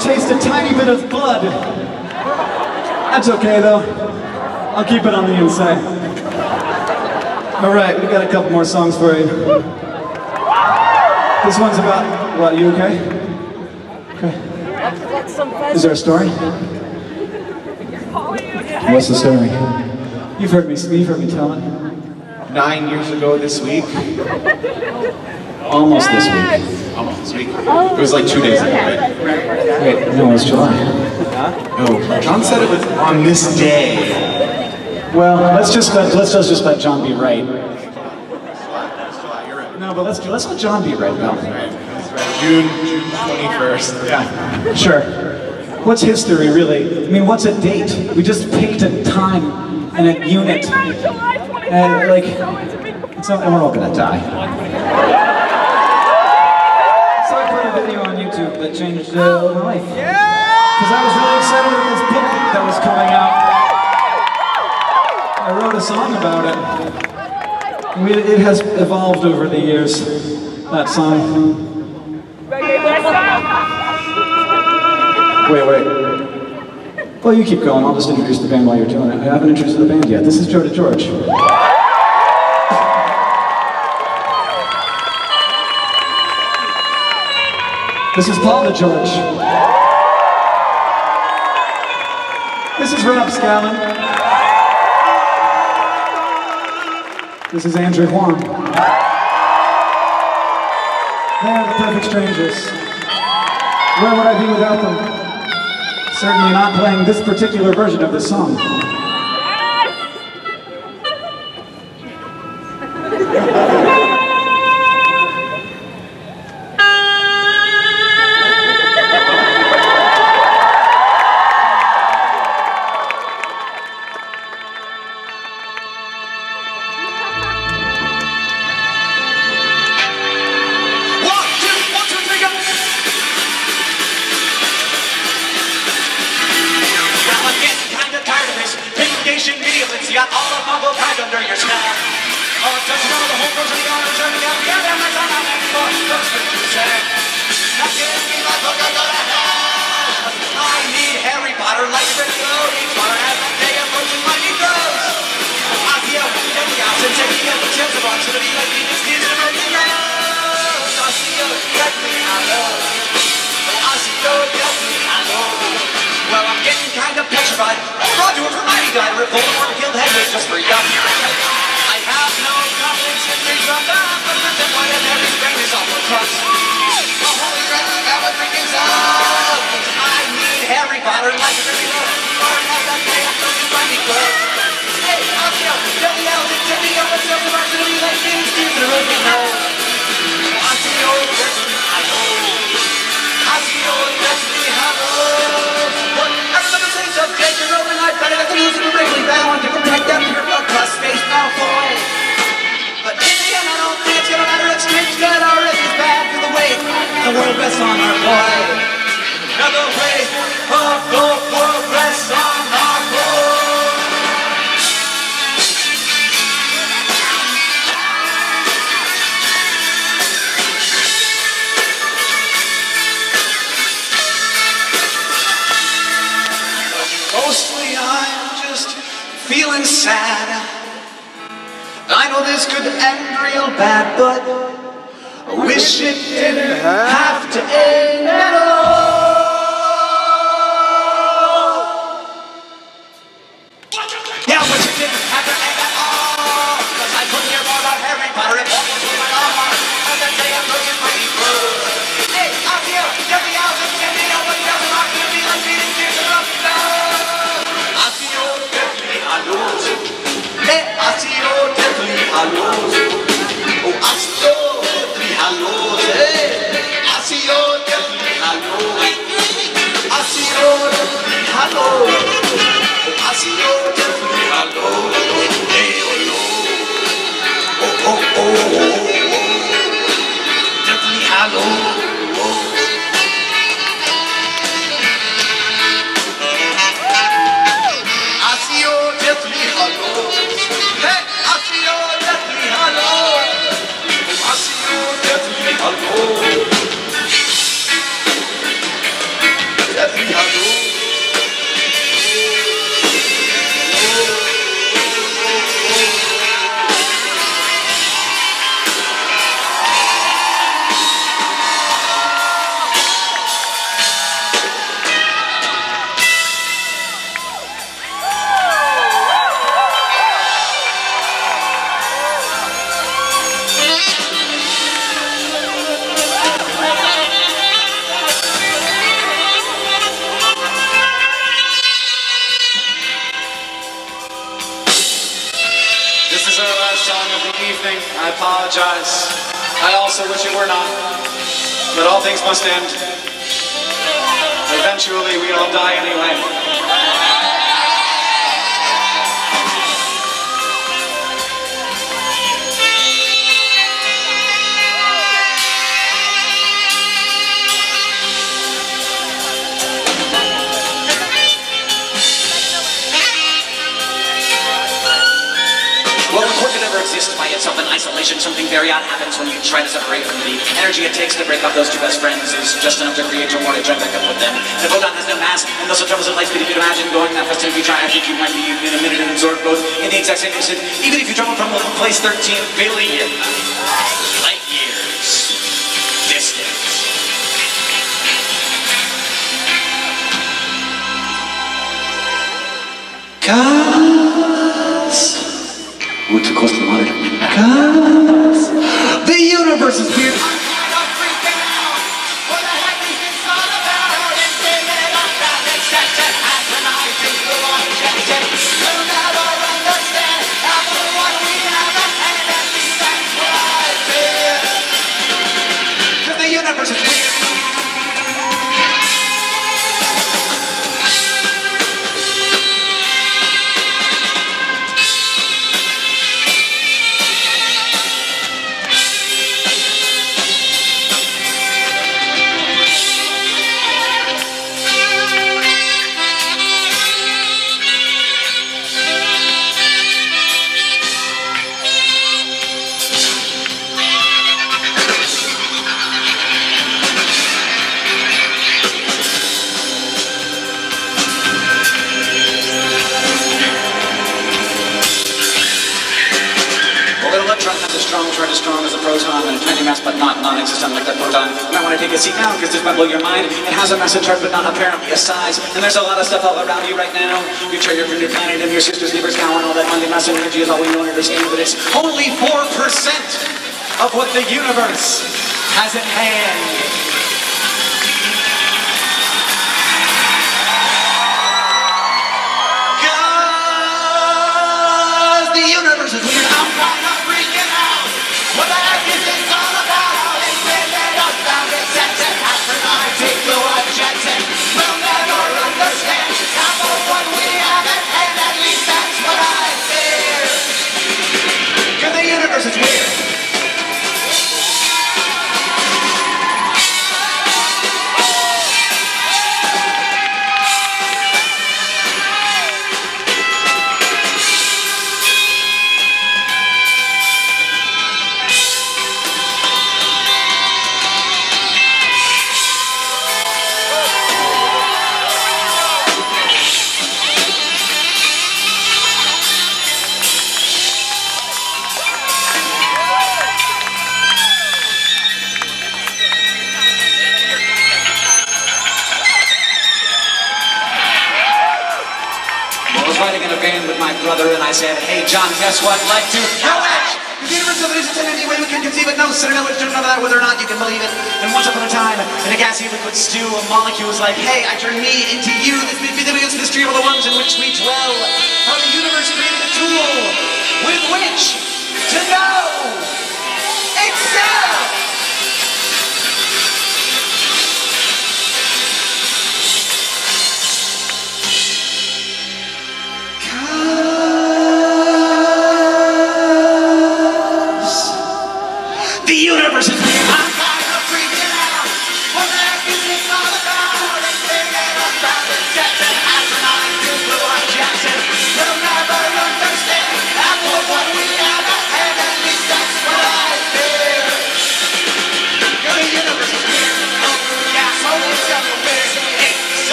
Taste a tiny bit of blood. That's okay though. I'll keep it on the inside. All right, we got a couple more songs for you. This one's about, what, you okay? Okay. Is there a story? What's the story? You've heard me, you've heard me tell it. Nine years ago this week. Almost this week. Almost this week. It was like two days ago, right? Wait, no, it was July. No, John said it was on this day. Well, let's just let, let's just, just let John be right. No, but let's let's let John be right though. June, June 21st. Yeah, sure. What's history really? I mean, what's a date? We just picked a time and a unit, and like, it's not, and we're all gonna die. That changed uh, my life. Because I was really excited about this book that was coming out. I wrote a song about it. We, it has evolved over the years, that song. Wait, wait. Well, you keep going. I'll just introduce the band while you're doing it. I haven't introduced the band yet. This is Joe to George. This is Paula George. This is Rob Scallon. This is Andrew Huang. They are the perfect strangers. Where would I be without them? Certainly not playing this particular version of this song. Petrified. Roger was guy, Rip Voldemort killed Hedwig just for yuck. Feeling sad. I know this could end real bad, but I wish it didn't have to end at all. Apologize. I also wish it were not. But all things must end. Eventually, we all die anyway. Odd happens when you try to separate from the energy it takes to break up those two best friends is just enough to create your morning join back up with them. The photon has no mass, and thus the travels of light speed. If you could imagine going that fast, if you try, I think you might be in a minute and absorb both in the exact same instant, even if you travel from place 13 billion light years distant. Cause we're too close to the monitor. Cause the universe is weird. Non-existent like that proton. Um, you might want to take a seat now because this might blow your mind. It has a mass charge but not apparently a size. And there's a lot of stuff all around you right now. You try your planet and your sister's neighbor's cow and all that Monday mass and energy is all we know and understand, but it's only 4% of what the universe has at hand. John, guess what? Like to know it! The universe of it is in any way we can conceive it. No, sir, no, of that, whether or not you can believe it. And once upon a time, in a gassy liquid stew, a molecule was like, Hey, I turn me into you. This may be the biggest mystery of the ones in which we dwell. How the universe created a tool with which to know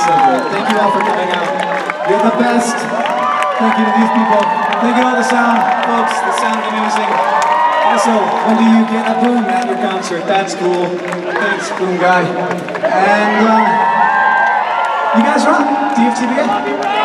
so good. Thank you all for coming out. You're the best. Thank you to these people. Thank you to all the sound folks. The sound amazing. Also, when do you get a boom at your concert? That's cool. Thanks, boom guy. And uh, you guys rock. DFTBA.